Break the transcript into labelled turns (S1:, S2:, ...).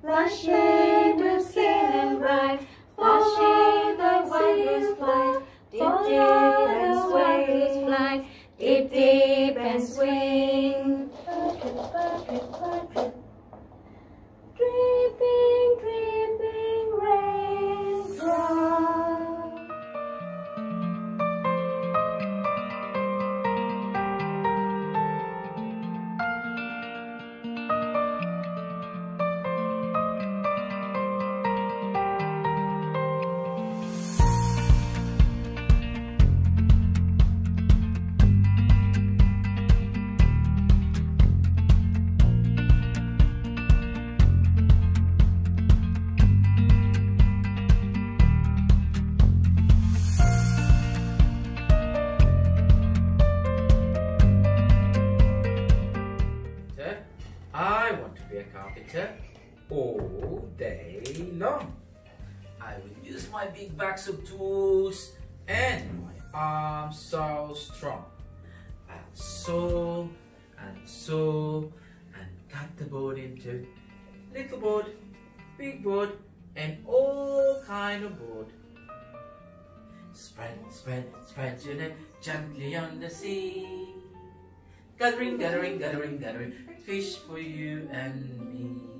S1: flashing with skin and bright, flashing the rose flight, deep, dip and sway flight, dip dip and swing.
S2: Be a carpenter all day long. I will use my big bags of tools and my arms so strong. I'll sew and sew and cut the board into little board, big board, and all kind of board. Spread, spread, spread your net gently on the sea. Gathering, gathering, gathering, gathering fish for you and me.